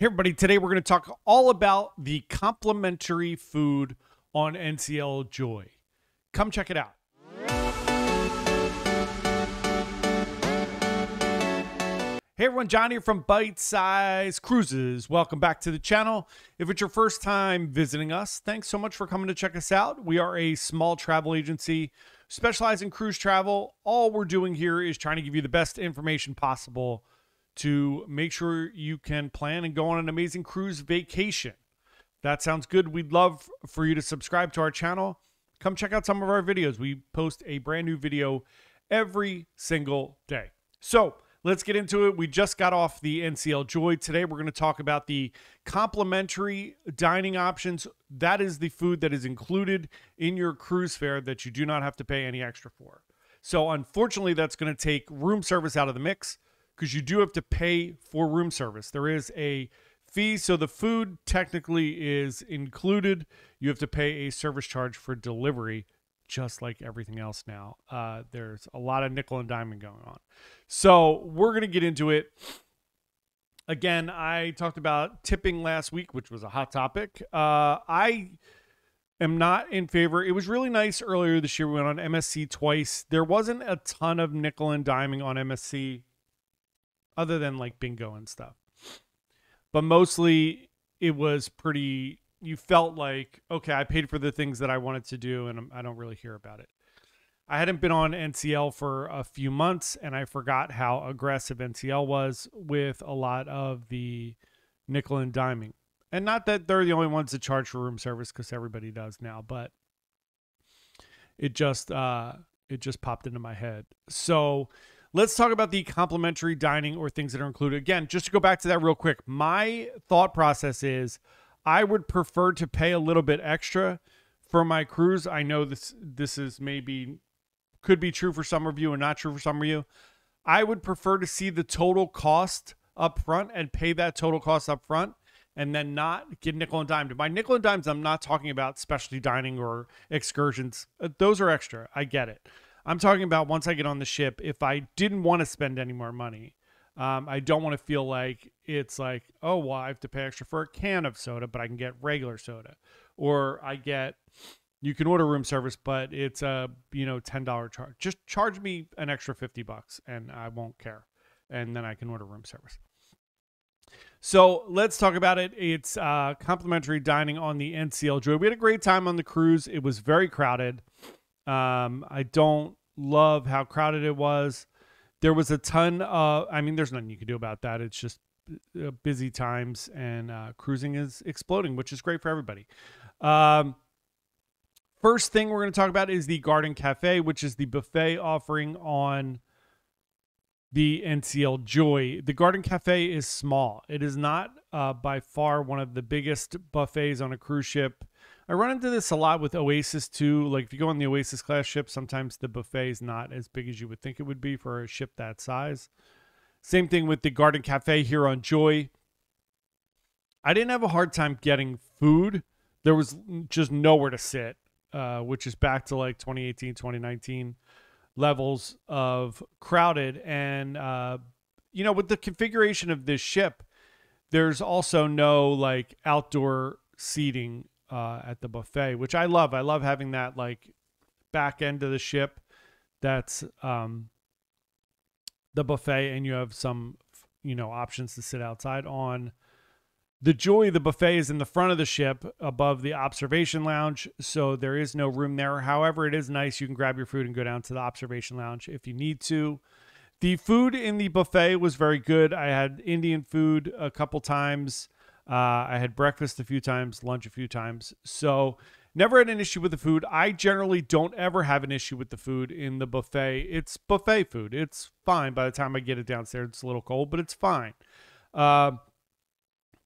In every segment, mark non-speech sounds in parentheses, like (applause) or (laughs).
Hey, everybody. Today we're going to talk all about the complimentary food on NCL Joy. Come check it out. Hey everyone, John here from Byte Size Cruises. Welcome back to the channel. If it's your first time visiting us, thanks so much for coming to check us out. We are a small travel agency specialized in cruise travel. All we're doing here is trying to give you the best information possible to make sure you can plan and go on an amazing cruise vacation. That sounds good. We'd love for you to subscribe to our channel. Come check out some of our videos. We post a brand new video every single day. So, let's get into it. We just got off the NCL Joy. Today, we're going to talk about the complimentary dining options. That is the food that is included in your cruise fare that you do not have to pay any extra for. So, unfortunately, that's going to take room service out of the mix because you do have to pay for room service. There is a fee, so the food technically is included. You have to pay a service charge for delivery, just like everything else now. Uh, there's a lot of nickel and diamond going on. So we're going to get into it. Again, I talked about tipping last week, which was a hot topic. Uh, I am not in favor. It was really nice earlier this year. We went on MSC twice. There wasn't a ton of nickel and diming on MSC other than like bingo and stuff. But mostly it was pretty you felt like okay, I paid for the things that I wanted to do and I don't really hear about it. I hadn't been on NCL for a few months and I forgot how aggressive NCL was with a lot of the nickel and diming. And not that they're the only ones that charge for room service because everybody does now, but it just uh it just popped into my head. So Let's talk about the complimentary dining or things that are included. Again, just to go back to that real quick, my thought process is I would prefer to pay a little bit extra for my cruise. I know this this is maybe could be true for some of you and not true for some of you. I would prefer to see the total cost up front and pay that total cost up front and then not get nickel and dime. By nickel and dimes, I'm not talking about specialty dining or excursions. Uh, those are extra. I get it. I'm talking about once I get on the ship, if I didn't want to spend any more money, um, I don't want to feel like it's like, oh, well, I have to pay extra for a can of soda, but I can get regular soda. Or I get, you can order room service, but it's a, you know, $10 charge. Just charge me an extra 50 bucks and I won't care. And then I can order room service. So let's talk about it. It's uh, complimentary dining on the NCL Joy. We had a great time on the cruise. It was very crowded. Um, I don't love how crowded it was. There was a ton of, I mean, there's nothing you can do about that. It's just uh, busy times and uh, cruising is exploding, which is great for everybody. Um, first thing we're going to talk about is the Garden Cafe, which is the buffet offering on the NCL Joy. The Garden Cafe is small. It is not uh, by far one of the biggest buffets on a cruise ship. I run into this a lot with Oasis too. Like if you go on the Oasis class ship, sometimes the buffet is not as big as you would think it would be for a ship that size. Same thing with the Garden Cafe here on Joy. I didn't have a hard time getting food. There was just nowhere to sit, uh, which is back to like 2018, 2019 levels of crowded. And, uh, you know, with the configuration of this ship, there's also no like outdoor seating uh, at the buffet, which I love. I love having that like back end of the ship that's um, the buffet, and you have some you know options to sit outside on. The joy of the buffet is in the front of the ship above the observation lounge, so there is no room there. However, it is nice. You can grab your food and go down to the observation lounge if you need to. The food in the buffet was very good. I had Indian food a couple times. Uh, I had breakfast a few times, lunch a few times. So never had an issue with the food. I generally don't ever have an issue with the food in the buffet. It's buffet food. It's fine. By the time I get it downstairs, it's a little cold, but it's fine. Uh,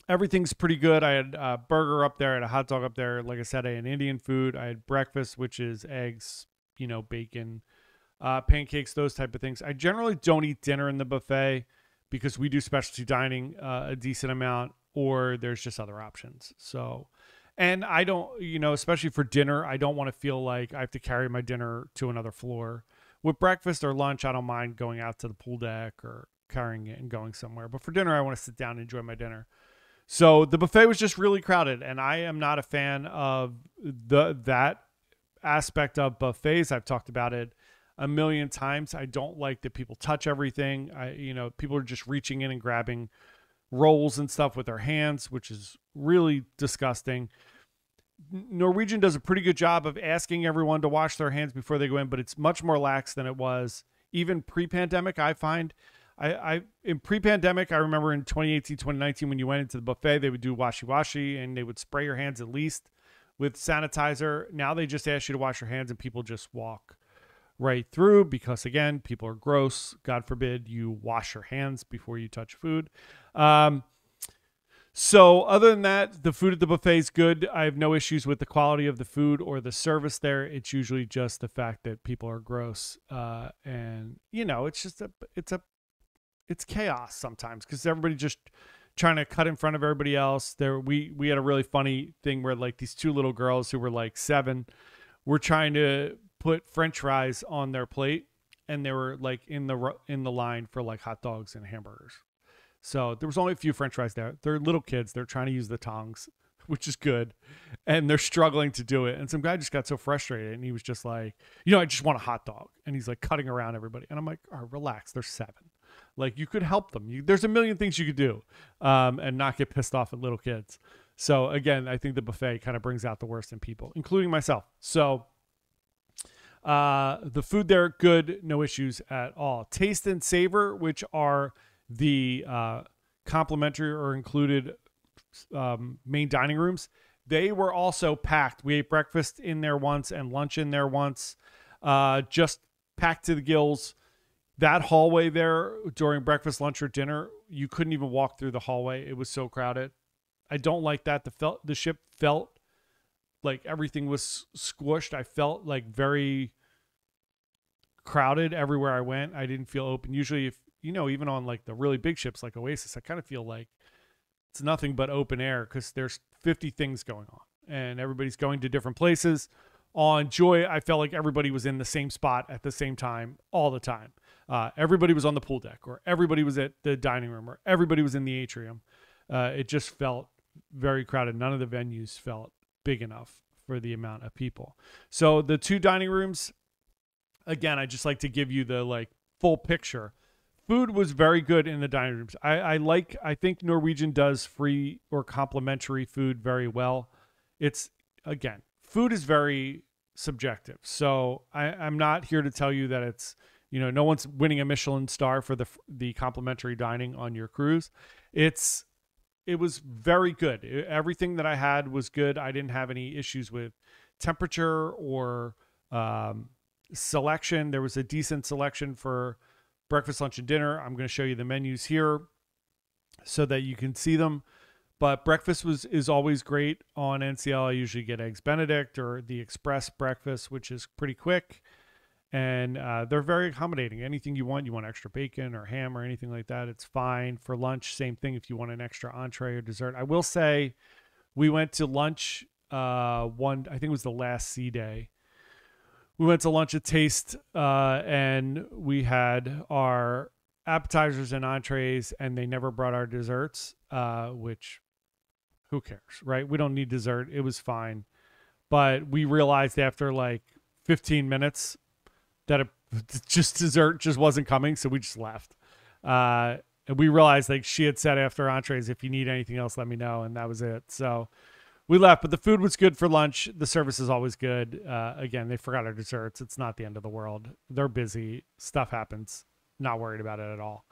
everything's pretty good. I had a burger up there, I had a hot dog up there. Like I said, I had Indian food. I had breakfast, which is eggs, you know, bacon, uh, pancakes, those type of things. I generally don't eat dinner in the buffet because we do specialty dining uh, a decent amount or there's just other options. So, and I don't, you know, especially for dinner, I don't want to feel like I have to carry my dinner to another floor. With breakfast or lunch, I don't mind going out to the pool deck or carrying it and going somewhere. But for dinner, I want to sit down and enjoy my dinner. So the buffet was just really crowded, and I am not a fan of the that aspect of buffets. I've talked about it a million times. I don't like that people touch everything. I you know people are just reaching in and grabbing rolls and stuff with their hands, which is really disgusting. Norwegian does a pretty good job of asking everyone to wash their hands before they go in, but it's much more lax than it was even pre-pandemic. I find I, I in pre-pandemic, I remember in 2018, 2019, when you went into the buffet, they would do washi washi and they would spray your hands at least with sanitizer. Now they just ask you to wash your hands and people just walk right through because again, people are gross. God forbid you wash your hands before you touch food. Um, so other than that, the food at the buffet is good. I have no issues with the quality of the food or the service there. It's usually just the fact that people are gross, uh, and you know, it's just a it's a it's chaos sometimes because everybody just trying to cut in front of everybody else. There, we we had a really funny thing where like these two little girls who were like seven were trying to put French fries on their plate, and they were like in the in the line for like hot dogs and hamburgers. So there was only a few French fries there. They're little kids. They're trying to use the tongs, (laughs) which is good, and they're struggling to do it. And some guy just got so frustrated, and he was just like, you know, I just want a hot dog, and he's like cutting around everybody, and I'm like, oh, relax. They're seven. Like you could help them. You, there's a million things you could do, um, and not get pissed off at little kids. So again, I think the buffet kind of brings out the worst in people, including myself. So uh, the food there, good, no issues at all. Taste and savor, which are the uh, complimentary or included um, main dining rooms, they were also packed. We ate breakfast in there once and lunch in there once, uh, just packed to the gills that hallway there during breakfast, lunch, or dinner, you couldn't even walk through the hallway. It was so crowded. I don't like that. The felt the ship felt like everything was squished. I felt like very crowded everywhere I went. I didn't feel open. Usually, if you know, even on like the really big ships like Oasis, I kind of feel like it's nothing but open air because there's 50 things going on and everybody's going to different places. On Joy, I felt like everybody was in the same spot at the same time all the time uh, everybody was on the pool deck or everybody was at the dining room or everybody was in the atrium. Uh, it just felt very crowded. None of the venues felt big enough for the amount of people. So the two dining rooms, again, I just like to give you the like full picture. Food was very good in the dining rooms. I, I like. I think Norwegian does free or complimentary food very well. It's again, food is very subjective. So I, I'm not here to tell you that it's you know, no one's winning a Michelin star for the the complimentary dining on your cruise. It's it was very good. everything that I had was good. I didn't have any issues with temperature or um, selection. There was a decent selection for breakfast, lunch, and dinner. I'm going to show you the menus here so that you can see them. But breakfast was is always great on NCL. I usually get eggs Benedict or the express breakfast, which is pretty quick and uh, they're very accommodating. Anything you want, you want extra bacon or ham or anything like that, it's fine. For lunch, same thing. If you want an extra entree or dessert, I will say, we went to lunch. Uh, one, I think it was the last sea day. We went to lunch at Taste, uh, and we had our appetizers and entrees, and they never brought our desserts. Uh, which, who cares, right? We don't need dessert. It was fine, but we realized after like 15 minutes that it, (laughs) just dessert just wasn't coming, so we just left. Uh, and we realized like she had said after entrees, if you need anything else, let me know, and that was it. So we left, but the food was good for lunch. The service is always good. Uh, again, they forgot our desserts. It's not the end of the world. They're busy. Stuff happens. Not worried about it at all.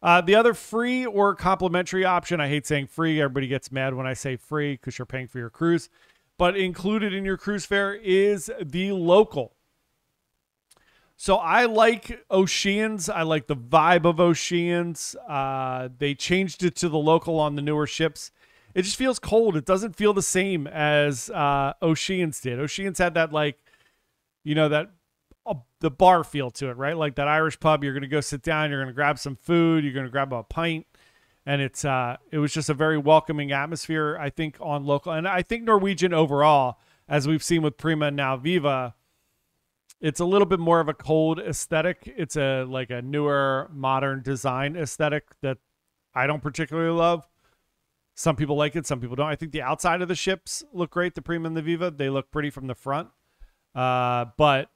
Uh, the other free or complimentary option, I hate saying free. Everybody gets mad when I say free because you're paying for your cruise. But included in your cruise fare is the local. So I like O'Sheehan's. I like the vibe of O'Sheehan's. Uh, they changed it to the local on the newer ships. It just feels cold. It doesn't feel the same as uh, O'Sheehan's did. O'Sheehan's had that like, you know, that uh, the bar feel to it, right? Like that Irish pub. You're gonna go sit down. You're gonna grab some food. You're gonna grab a pint, and it's uh, it was just a very welcoming atmosphere. I think on local, and I think Norwegian overall, as we've seen with Prima and now Viva it's a little bit more of a cold aesthetic. It's a like a newer modern design aesthetic that I don't particularly love. Some people like it, some people don't. I think the outside of the ships look great, the Prima and the Viva. They look pretty from the front. Uh, but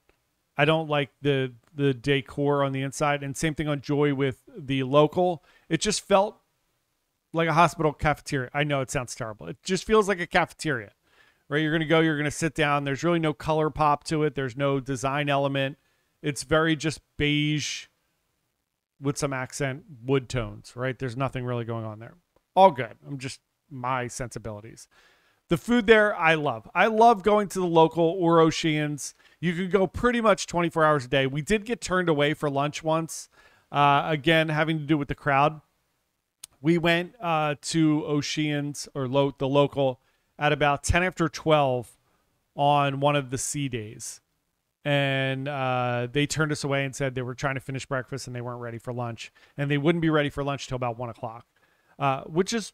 I don't like the the decor on the inside. And same thing on Joy with the local. It just felt like a hospital cafeteria. I know it sounds terrible. It just feels like a cafeteria, right? You're going to go, you're going to sit down. There's really no color pop to it, there's no design element. It's very just beige with some accent wood tones, right? There's nothing really going on there. All good. I'm just my sensibilities. The food there, I love. I love going to the local or O'Shea's. You can go pretty much 24 hours a day. We did get turned away for lunch once, uh, again, having to do with the crowd. We went uh, to O'Shea's or lo- the local at about 10 after 12 on one of the sea days. And uh, they turned us away and said they were trying to finish breakfast and they weren't ready for lunch. And they wouldn't be ready for lunch till about one o'clock, uh, which is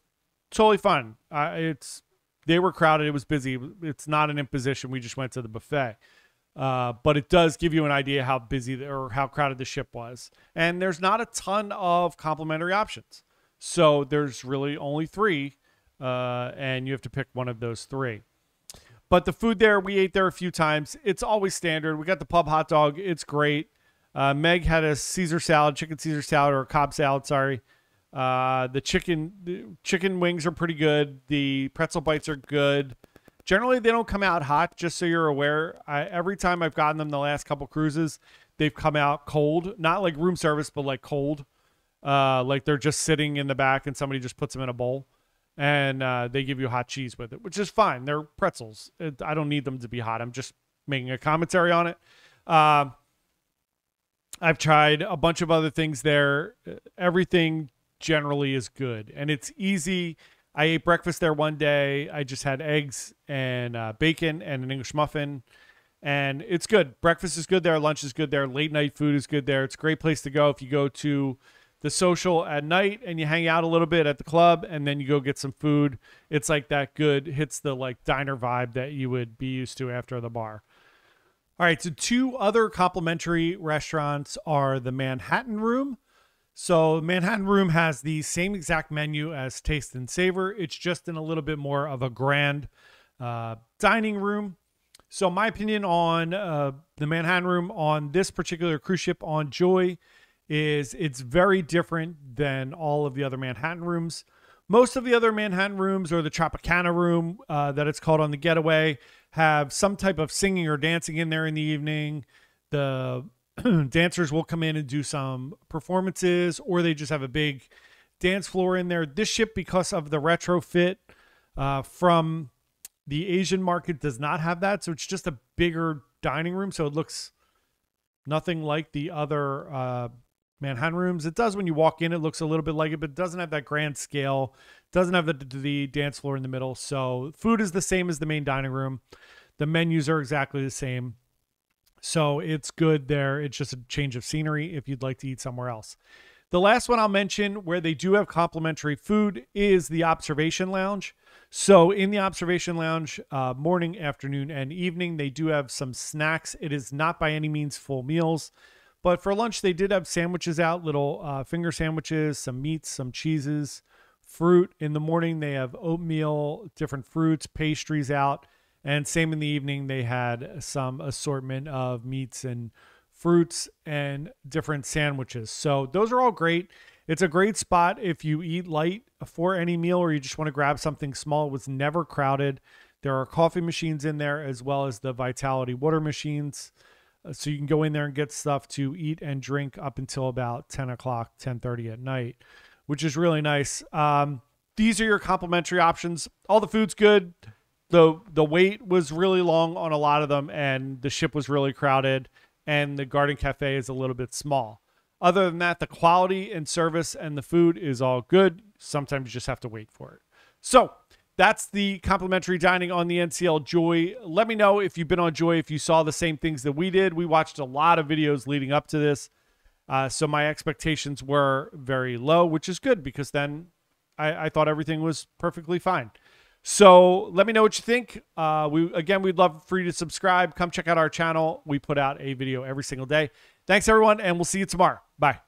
totally fun. Uh, it's they were crowded. It was busy. It's not an imposition. We just went to the buffet. Uh, but it does give you an idea how busy the, or how crowded the ship was. And there's not a ton of complimentary options. So there's really only three, uh, and you have to pick one of those three. But the food there, we ate there a few times. It's always standard. We got the pub hot dog. It's great. Uh, Meg had a Caesar salad, chicken Caesar salad, or a Cobb salad, sorry. Uh, the chicken the chicken wings are pretty good. The pretzel bites are good. Generally, they don't come out hot. Just so you're aware, I, every time I've gotten them the last couple cruises, they've come out cold. Not like room service, but like cold. Uh, like they're just sitting in the back and somebody just puts them in a bowl, and uh, they give you hot cheese with it, which is fine. They're pretzels. It, I don't need them to be hot. I'm just making a commentary on it. Uh, I've tried a bunch of other things there. Everything generally is good and it's easy. I ate breakfast there one day. I just had eggs and uh, bacon and an English muffin, and it's good. Breakfast is good there. Lunch is good there. Late night food is good there. It's a great place to go if you go to the social at night and you hang out a little bit at the club and then you go get some food. It's like that good hits the like diner vibe that you would be used to after the bar. All right, so two other complimentary restaurants are the Manhattan Room so Manhattan Room has the same exact menu as Taste and Savor. It's just in a little bit more of a grand uh, dining room. So my opinion on uh, the Manhattan Room on this particular cruise ship on Joy is it's very different than all of the other Manhattan rooms. Most of the other Manhattan rooms or the Tropicana room uh, that it's called on the Getaway have some type of singing or dancing in there in the evening. The (clears throat) dancers will come in and do some performances, or they just have a big dance floor in there. This ship, because of the retrofit uh, from the Asian market, does not have that. So it's just a bigger dining room. So it looks nothing like the other uh, Manhattan rooms. It does when you walk in, it looks a little bit like it, but it doesn't have that grand scale. Doesn't have the, the dance floor in the middle. So food is the same as the main dining room. The menus are exactly the same. So it's good there. It's just a change of scenery if you'd like to eat somewhere else. The last one I'll mention where they do have complimentary food is the Observation Lounge. So in the Observation Lounge, uh, morning, afternoon, and evening, they do have some snacks. It is not by any means full meals, but for lunch, they did have sandwiches out, little uh, finger sandwiches, some meats, some cheeses, fruit. In the morning, they have oatmeal, different fruits, pastries out. And same in the evening, they had some assortment of meats and fruits and different sandwiches. So those are all great. It's a great spot if you eat light for any meal or you just want to grab something small. It was never crowded. There are coffee machines in there as well as the Vitality water machines. Uh, so you can go in there and get stuff to eat and drink up until about 10 o'clock, 10:30 at night, which is really nice. Um, these are your complimentary options. All the food's good the the wait was really long on a lot of them, and the ship was really crowded, and the Garden Cafe is a little bit small. Other than that, the quality and service and the food is all good. Sometimes you just have to wait for it. So that's the complimentary dining on the NCL Joy. Let me know if you've been on Joy, if you saw the same things that we did. We watched a lot of videos leading up to this. Uh, so my expectations were very low, which is good because then I, I thought everything was perfectly fine. So let me know what you think. Uh, we again, we'd love for you to subscribe. Come check out our channel. We put out a video every single day. Thanks everyone, and we'll see you tomorrow. Bye.